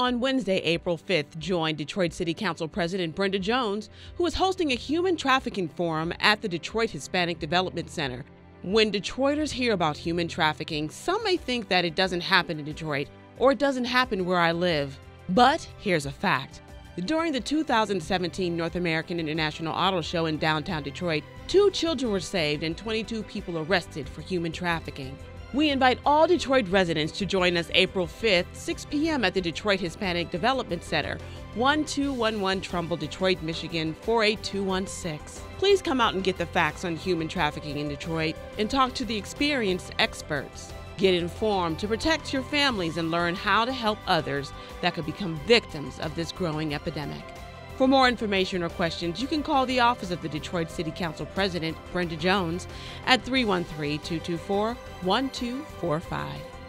On Wednesday, April 5th, joined Detroit City Council President Brenda Jones, who is hosting a human trafficking forum at the Detroit Hispanic Development Center. When Detroiters hear about human trafficking, some may think that it doesn't happen in Detroit or it doesn't happen where I live. But here's a fact. During the 2017 North American International Auto Show in downtown Detroit, two children were saved and 22 people arrested for human trafficking. We invite all Detroit residents to join us April 5th, 6 p.m. at the Detroit Hispanic Development Center, 1211 Trumbull, Detroit, Michigan 48216. Please come out and get the facts on human trafficking in Detroit and talk to the experienced experts. Get informed to protect your families and learn how to help others that could become victims of this growing epidemic. For more information or questions, you can call the office of the Detroit City Council President, Brenda Jones, at 313 224 1245.